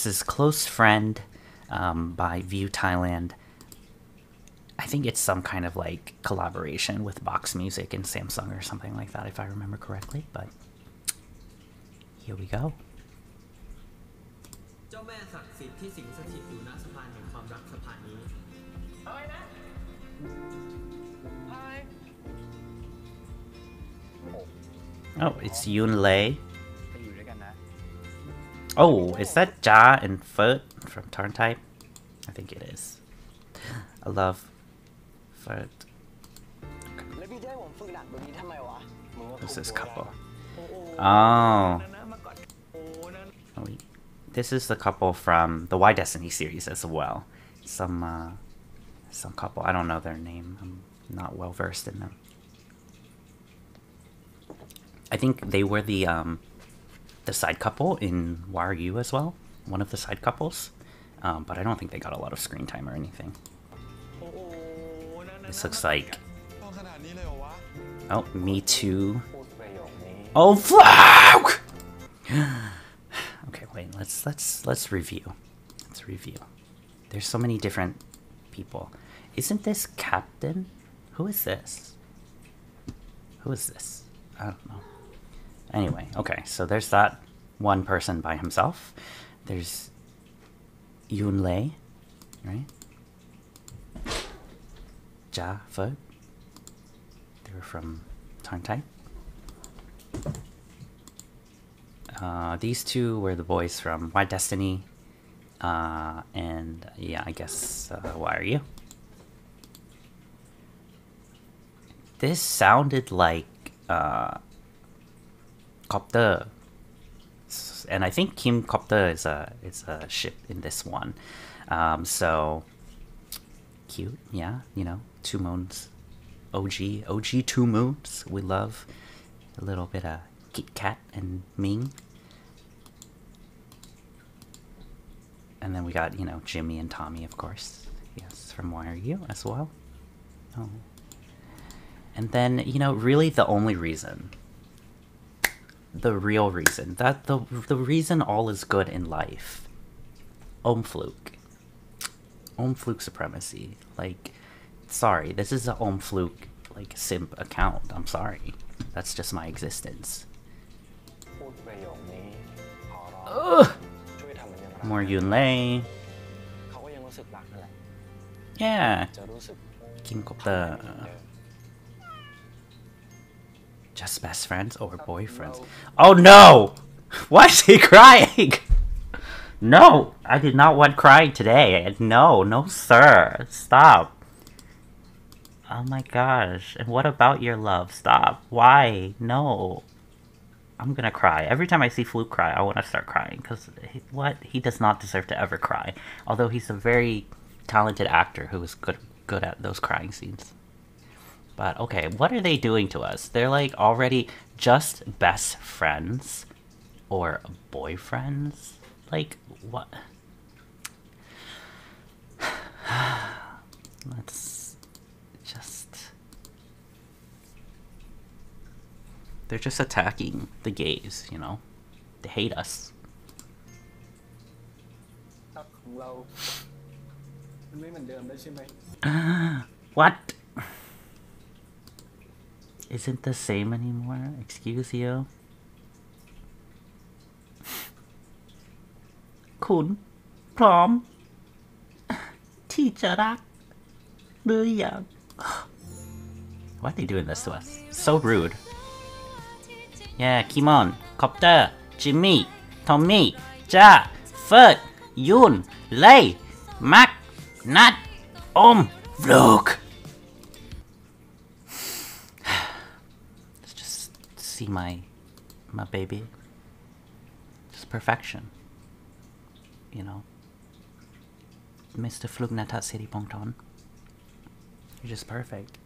This is Close Friend um, by Viu Thailand. I think it's some kind of like collaboration with Boxx Music and Samsung or something like that, if I remember correctly. But here we go. Oh, it's Yoon Lay. Oh, is that Ja and First from TharnType? I think it is. I love First. Who's this couple? Oh. oh. This is the couple from the Y Destiny series as well. Some, uh, some couple. I don't know their name. I'm not well versed in them. I think they were the, um, the side couple in Why R U as well, one of the side couples, um, but I don't think they got a lot of screen time or anything. This looks like... Oh, Me Too. Oh, fuck! okay, wait, let's, let's, let's review. Let's review. There's so many different people. Isn't this Captain? Who is this? Who is this? I don't know. Anyway, okay. So there's that one person by himself. There's Yoon Lay, right? Ja First. They were from TharnType. Uh, these two were the boys from Y Destiny. Uh, and yeah, I guess, uh, why are you? This sounded like uh, Copter. And I think Kim Copter is a is a ship in this one. Um, so cute, yeah, you know, two moons. OG, OG two moons. We love a little bit of Kit Kat and Ming. And then we got, you know, Jimmy and Tommy, of course. Yes, from Why R U as well. Oh. And then, you know, really the only reason, the real reason. That the the reason all is good in life. Ohm Fluke, Ohm Fluke supremacy. Like sorry, this is a Ohm Fluke like simp account. I'm sorry. That's just my existence. Ugh! More YoonLay. Yeah. King of the uh, just best friends or boyfriends? Oh no! Why is he crying? No, I did not want crying today. No, no, sir. Stop. Oh my gosh. And what about your love? Stop. Why? No. I'm gonna cry. Every time I see Fluke cry, I want to start crying. Because, what? He does not deserve to ever cry. Although he's a very talented actor who is good, good at those crying scenes. But okay, what are they doing to us? They're like already just best friends or boyfriends? Like, what? Let's just. They're just attacking the gays, you know? They hate us. what? isn't the same anymore. Excuse you. Kun, prom, teacher, Lu Young. Why are they doing this to us? So rude. Yeah, Kimon, Copter, Jimmy, Tommy, Ja, First, Yoon, Lay, Max, Nat, Ohm, Fluke. Baby. Just perfection. You know. Mr. Fluke Natouch Siripongthon. You're just perfect.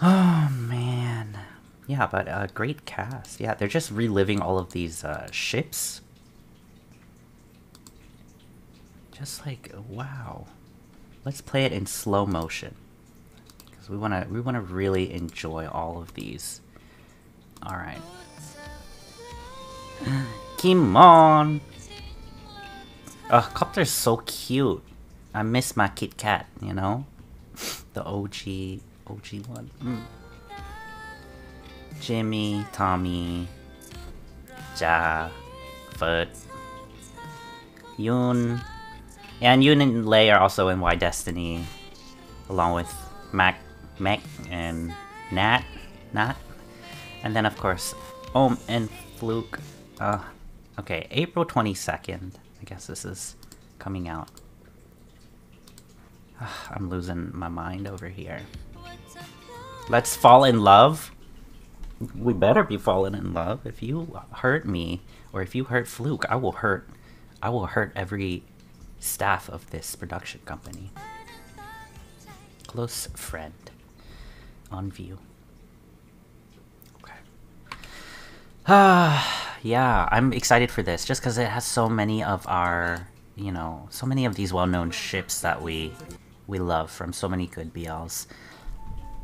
Oh man. Yeah, but uh great cast. Yeah, they're just reliving all of these uh ships. Just like wow. Let's play it in slow motion. Cuz we want to we want to really enjoy all of these. All right. Come on. Oh, Copter's so cute. I miss my Kit Kat, you know? The OG, OG one. Mm. Jimmy, Tommy, Ja, First, Yoon. And Yoon and Lay are also in Y Destiny, along with Max, Max, and Nat, Nat. And then, of course, Ohm and Fluke. Uh, okay, April 22nd. I guess this is coming out. I'm losing my mind over here. Let's fall in love. We better be falling in love. If you hurt me, or if you hurt Fluke, I will hurt. I will hurt every staff of this production company. Close friend. On Viu. Okay. Ah, yeah, I'm excited for this just because it has so many of our, you know, so many of these well-known ships that we we love from so many good BLs.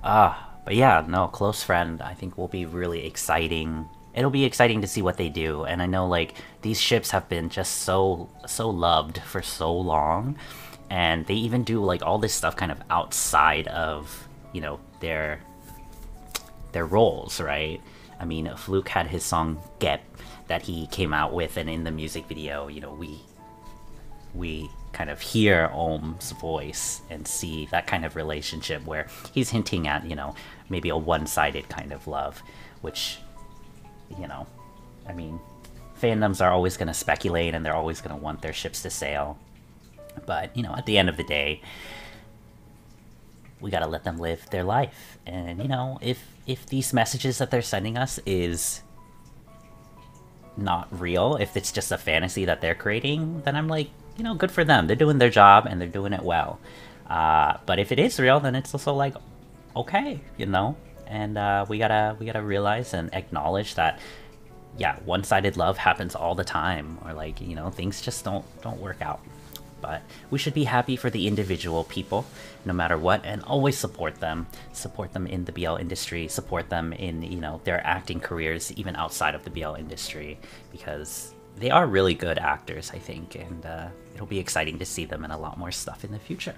Ah, but yeah, no, close friend. I think will be really exciting. It'll be exciting to see what they do, and I know like these ships have been just so so loved for so long, and they even do like all this stuff kind of outside of you know their their roles, right? I mean, Fluke had his song "Get" that he came out with, and in the music video, you know, we we kind of hear Ohm's voice and see that kind of relationship where he's hinting at, you know, maybe a one-sided kind of love, which, you know, I mean, fandoms are always going to speculate and they're always going to want their ships to sail. But, you know, at the end of the day, we got to let them live their life. And, you know, if if these messages that they're sending us is not real, if it's just a fantasy that they're creating, then I'm like, you know, good for them. They're doing their job and they're doing it well. Uh, but if it is real, then it's also like, okay, you know, and uh, we gotta we gotta realize and acknowledge that, yeah, one-sided love happens all the time, or like you know, things just don't don't work out. But we should be happy for the individual people, no matter what, and always support them. Support them in the BL industry. Support them in you know their acting careers, even outside of the BL industry, because they are really good actors, I think, and uh, it'll be exciting to see them in a lot more stuff in the future.